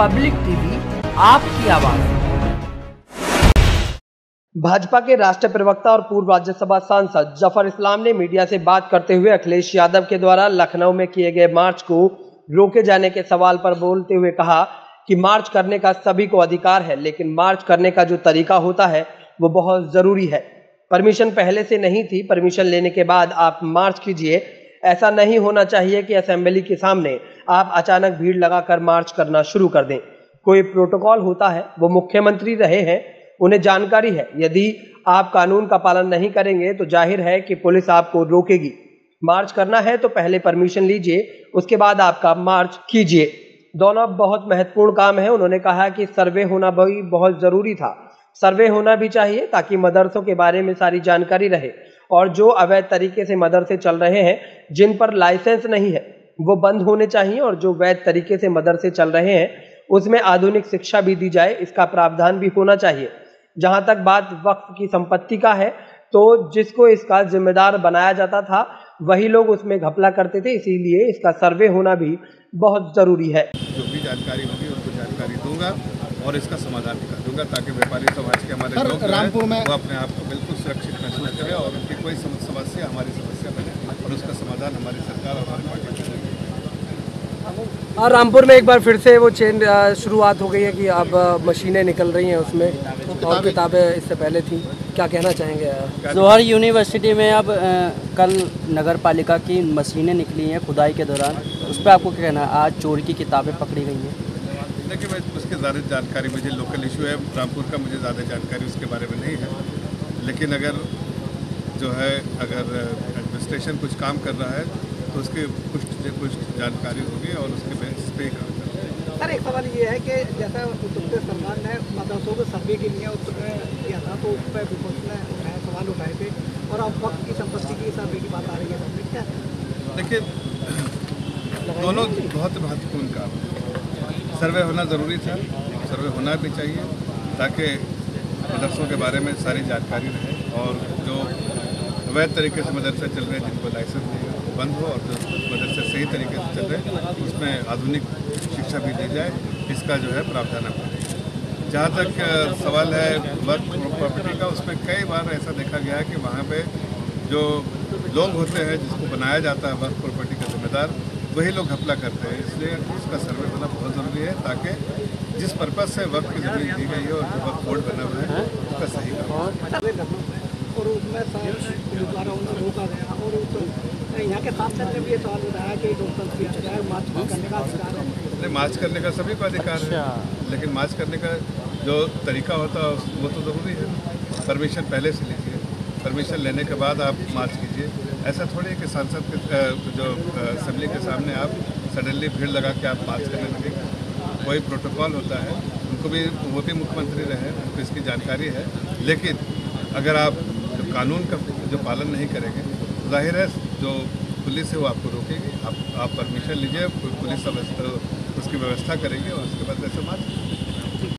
Public TV, आपकी आवाज़। भाजपा के राष्ट्रीय प्रवक्ता और पूर्व राज्यसभा सांसद ज़फ़र इस्लाम ने मीडिया से बात करते हुए अखिलेश यादव के द्वारा लखनऊ में किए गए मार्च को रोके जाने के सवाल पर बोलते हुए कहा कि मार्च करने का सभी को अधिकार है, लेकिन मार्च करने का जो तरीका होता है, वो बहुत ज़रूरी है। परमिशन पहले से नहीं थी। परमिशन लेने के बाद आप मार्च कीजिए ऐसा नहीं होना चाहिए कि असेंबली के सामने आप अचानक भीड़ लगाकर मार्च करना शुरू कर दें। कोई प्रोटोकॉल होता है, वो मुख्यमंत्री रहे हैं, उन्हें जानकारी है। यदि आप कानून का पालन नहीं करेंगे तो ज़ाहिर है कि पुलिस आपको रोकेगी। मार्च करना है तो पहले परमिशन लीजिए, उसके बाद आपका मार्च कीजिए। दोनों बहुत महत्वपूर्ण काम है। उन्होंने कहा कि सर्वे होना भी बहुत ज़रूरी था। सर्वे होना भी चाहिए, ताकि मदरसों के बारे में सारी जानकारी रहे। और जो अवैध तरीके से मदरसे चल रहे हैं जिन पर लाइसेंस नहीं है वो बंद होने चाहिए और जो वैध तरीके से मदरसे चल रहे हैं उसमें आधुनिक शिक्षा भी दी जाए इसका प्रावधान भी होना चाहिए। जहाँ तक बात वक्त की संपत्ति का है तो जिसको इसका जिम्मेदार बनाया जाता था वही लोग उसमें घपला करते थे इसीलिए इसका सर्वे होना भी बहुत ज़रूरी है। जो भी जानकारी होगी उनको जानकारी दूँगा और इसका समाधान निकाल दूँगा ताकि व्यापारी समाज के हमारे लोग रामपुर में- वो अपने आप को बिल्कुल सुरक्षित महसूस करें और उनकी कोई समस्या हमारी समस्या बने और उसका समाधान हमारी सरकार और हमारी पार्टी करेगी और रामपुर में एक बार फिर से वो चेन शुरुआत हो गई है कि अब मशीनें निकल रही हैं उसमें। और किताबें। इससे पहले थी। क्या कहना चाहेंगे? जोहर यूनिवर्सिटी में अब कल नगर पालिका की मशीनें निकली हैं खुदाई के दौरान। उस पर आपको क्या कहना है? आज चोरी की किताबें पकड़ी गई हैं। देखिए मैं उसकी ज़्यादा जानकारी मुझे लोकल इशू है। रामपुर का मुझे ज़्यादा जानकारी उसके बारे में नहीं है। लेकिन अगर जो है अगर एडमिनिस्ट्रेशन कुछ काम कर रहा है तो उसकी कुछ कुछ जानकारी होगी और उसके बेसिस पे काम सर एक सवाल ये है कि जैसा उत्तर प्रदेश सरकार ने मदरसों को सर्वे के लिए उत्तर किया था तो उस पर विपक्ष ने उठाए सवाल उठाए थे और अब वक्त की संपत्ति की सर्वे की बात आ रही है क्या? देखिए दोनों बहुत महत्वपूर्ण काम है। सर्वे होना ज़रूरी था सर्वे होना भी चाहिए ताकि मदरसों के बारे में सारी जानकारी रहे और जो अवैध तरीके से मदरसे चल रहे हैं, जिनको लाइसेंस बंद हो और जो मदरसे सही तरीके से चल रहे हैं, उसमें आधुनिक शिक्षा भी दी जाए, इसका जो है प्रावधान अपना जहाँ तक सवाल है वर्क प्रॉपर्टी का, उसमें कई बार ऐसा देखा गया है कि वहाँ पे जो लोग होते हैं, जिसको बनाया जाता है वर्क प्रॉपर्टी का जिम्मेदार, वही लोग घपला करते हैं। इसलिए उसका सर्वे होना बहुत ज़रूरी है, ताकि जिस पर्पज़ से वक्त की ज़मीन दी गई है और जो वक्त बोर्ड बना हुआ है उसका सही काम हो। और उसमें सर पुलिस रोका गया और यहाँ के सांसद ने भी ये सवाल उठाया कि डॉक्टर किया जाए मार्च करने का अधिकार है। नहीं मार्च करने का सभी को अधिकार है। लेकिन मार्च करने का जो तरीका होता है वो तो ज़रूरी है। परमिशन पहले से लीजिए। परमिशन लेने के बाद आप मार्च कीजिए। ऐसा थोड़ी है कि सांसद के जो असेंबली के सामने आप सडनली भीड़ लगा के आप मार्च करने लगेंगे। कोई प्रोटोकॉल होता है। उनको भी, वो भी मुख्यमंत्री रहे, उनको इसकी जानकारी है। लेकिन अगर आप कानून का जो पालन नहीं करेंगे, ज़ाहिर है जो पुलिस है वो आपको रोकेगी। आप आप परमिशन लीजिए, पुलिस उसकी व्यवस्था करेगी और उसके बाद ऐसे मार्च